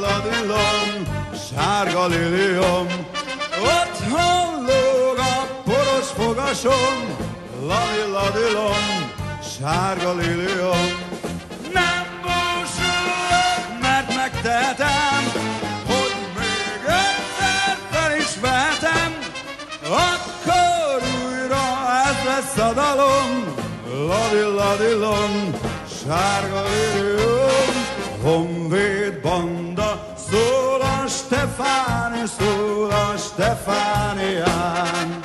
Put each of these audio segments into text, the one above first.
ladi lom, sárga liliom. Otthon lóg a poros fogasom, lom, sárga liliom. Nem búsulok, mert megtehetem, hogy még egyszer felismertem, akkor újra ez lesz a dalom, lom, sárga liliom, Stefáni, szól a Stefánián.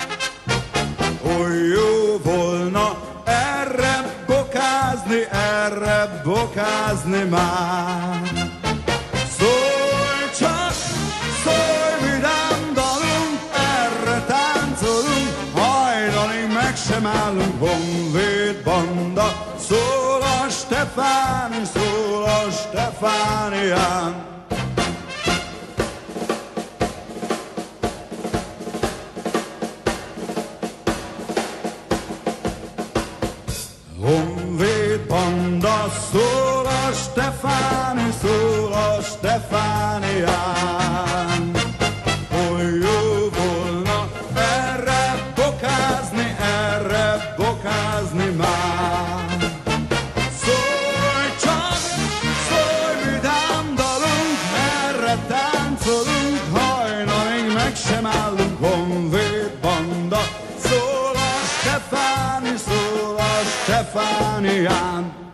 Oly jó volna erre bokázni, erre bokázni már. Szólj csak, szólj vidám erre táncolunk, hajnalig meg sem állunk, honvéd banda, szól a Stefáni, szól a Stefánián. Szól a Stefáni, szól a Stefánián. Oly jó volna erre bokázni, erre bokázni már. Szólj csak, szólj vidám dalunk, erre táncolunk, hajnalig meg sem állunk, honvéd banda. Szól a Stefáni, szól a Stefánián.